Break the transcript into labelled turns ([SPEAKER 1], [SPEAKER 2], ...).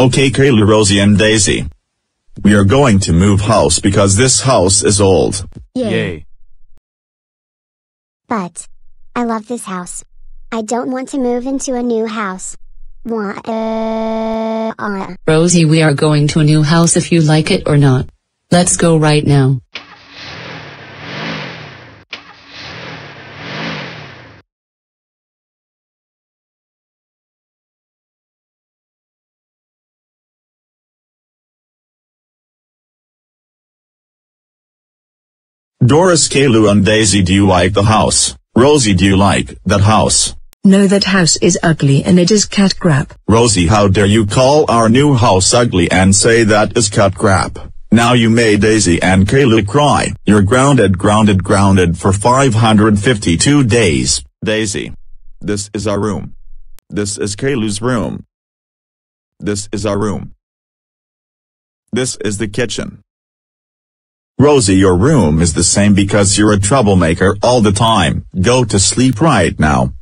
[SPEAKER 1] Okay Caillou Rosie and Daisy. We are going to move house because this house is old.
[SPEAKER 2] Yay. Yay.
[SPEAKER 3] But I love this house. I don't want to move into a new house. Why? Uh, uh.
[SPEAKER 4] Rosie, we are going to a new house if you like it or not. Let's go right now.
[SPEAKER 1] Doris Caillou and Daisy do you like the house? Rosie do you like that house?
[SPEAKER 5] No that house is ugly and it is cat crap.
[SPEAKER 1] Rosie how dare you call our new house ugly and say that is cat crap. Now you made Daisy and Caillou cry. You're grounded grounded grounded for 552 days. Daisy. This is our room. This is Caillou's room. This is our room. This is the kitchen. Rosie your room is the same because you're a troublemaker all the time. Go to sleep right now.